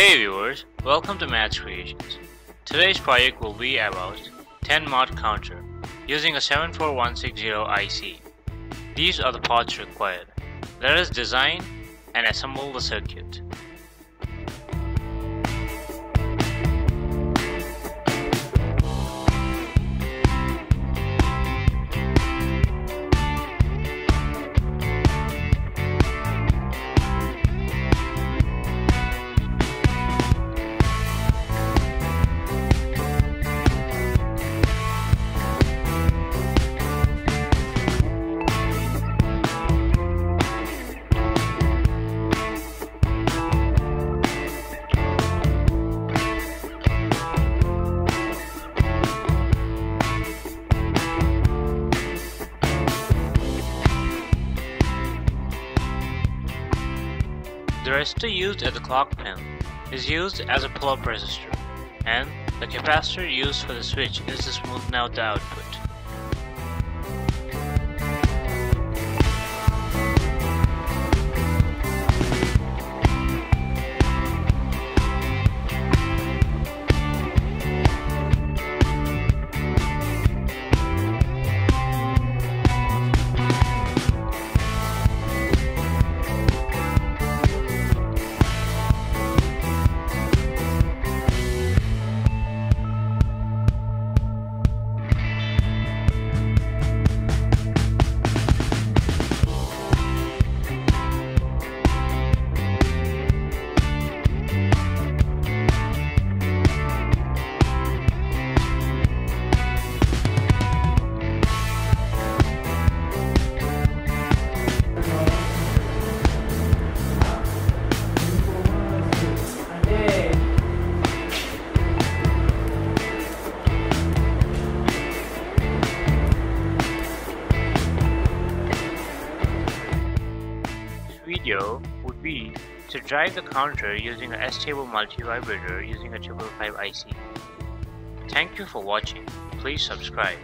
Hey viewers, welcome to Maths Creations. Today's project will be about 10 mod counter using a 74160 IC. These are the parts required. Let us design and assemble the circuit. The resistor used as the clock pin is used as a pull-up resistor, and the capacitor used for the switch is to smoothen out the output. Video would be to drive the counter using a astable multivibrator using a 555 IC. Thank you for watching. Please subscribe.